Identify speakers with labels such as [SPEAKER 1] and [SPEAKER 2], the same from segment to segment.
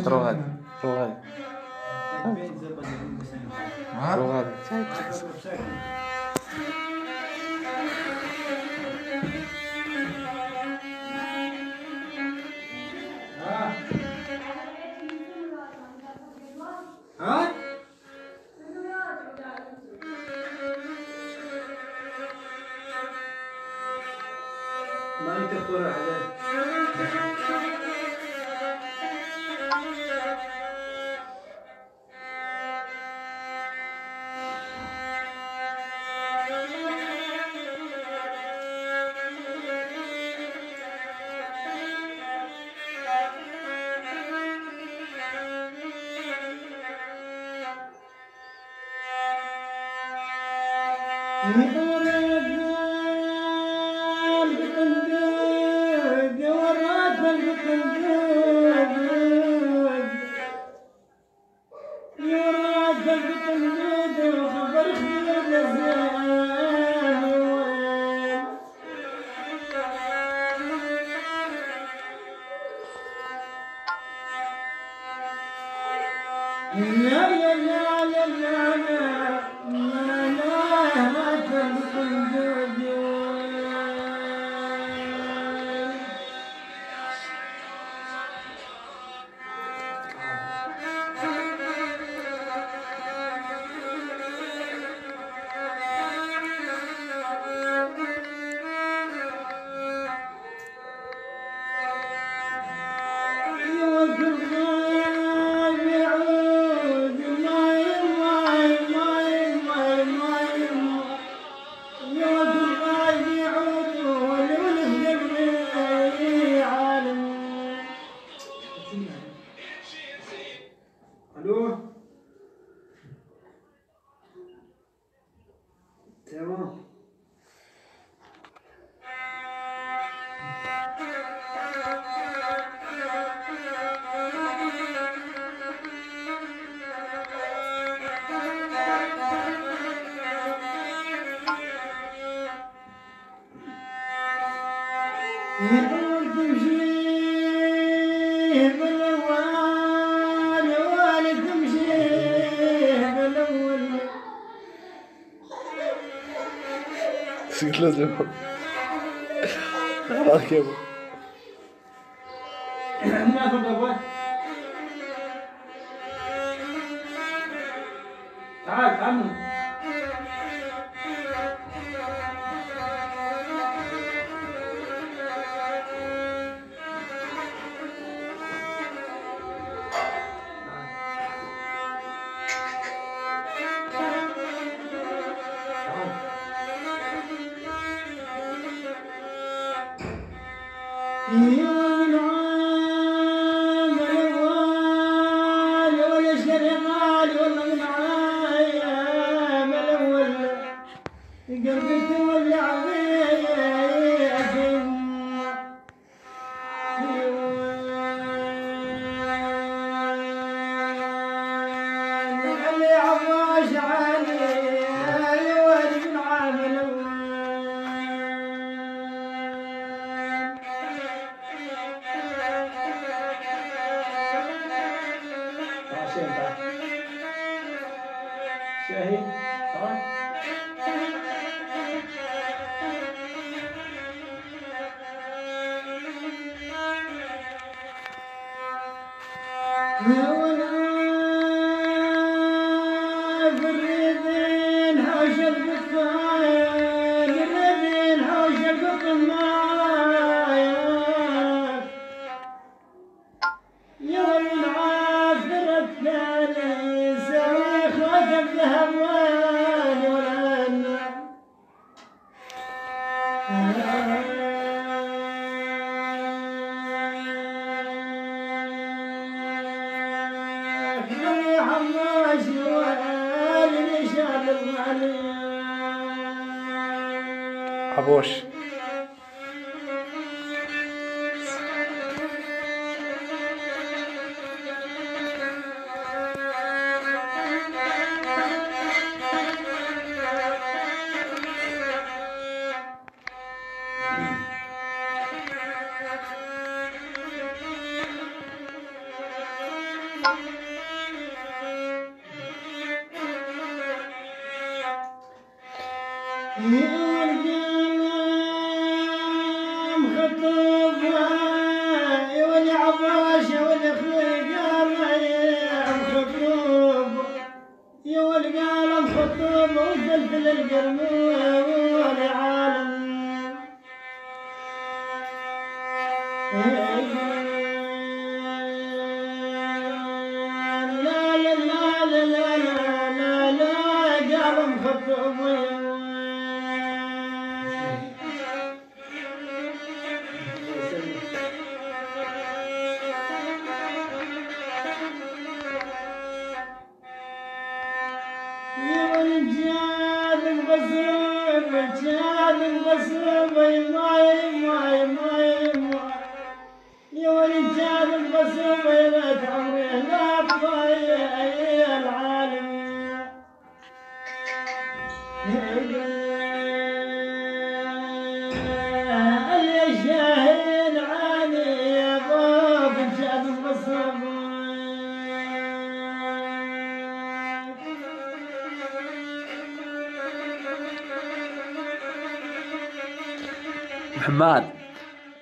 [SPEAKER 1] droga.
[SPEAKER 2] Yeah, yeah, yeah.
[SPEAKER 3] Schlüssel. okay. Na, komm dabei. Da, kann. Shahid. All right.
[SPEAKER 1] Aboş.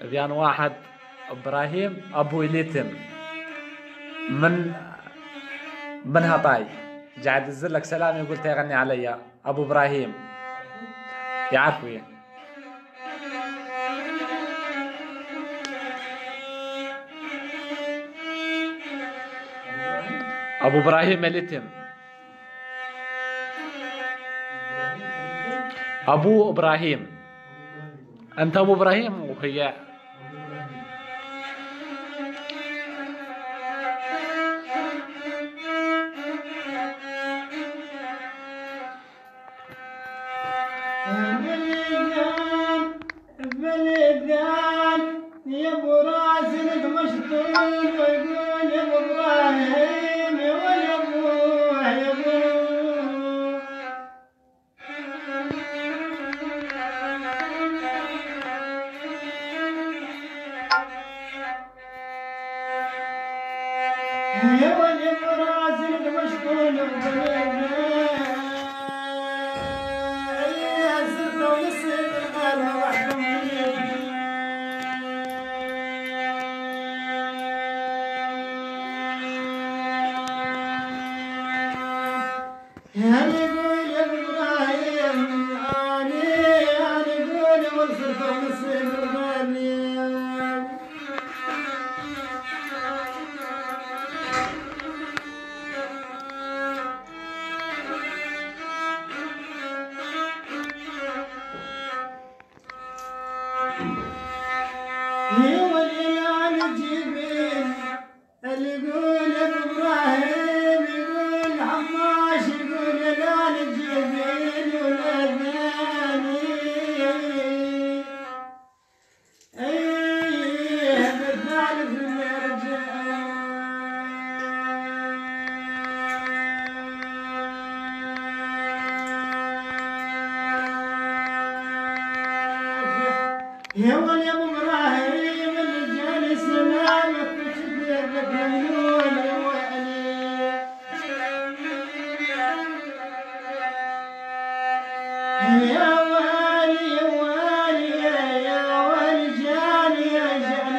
[SPEAKER 1] ذيان واحد إبراهيم أبو إليتم. من من هطاي؟ قاعد ينزل لك سلام يقول تغني علي. أبو إبراهيم. يعرفوا إيه. أبو إبراهيم إليتم. أبو إبراهيم. أنت أبو إبراهيم وهي
[SPEAKER 2] يا ولي الرازي المشكور بنيم هو اليوم راهري من رجال السلام كتبير لك الولي وعلي يا والي يا والي يا والي جالي يا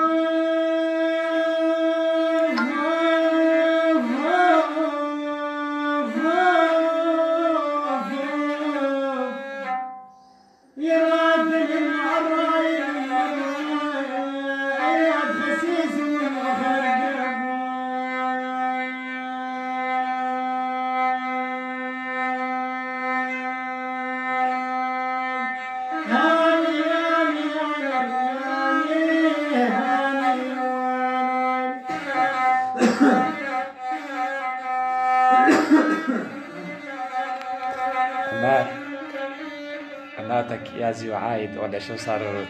[SPEAKER 1] صلاتك يا زي وعايد ولا شو صار رد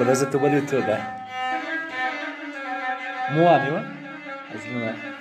[SPEAKER 1] ولازم تولي توبة مو عادي ما؟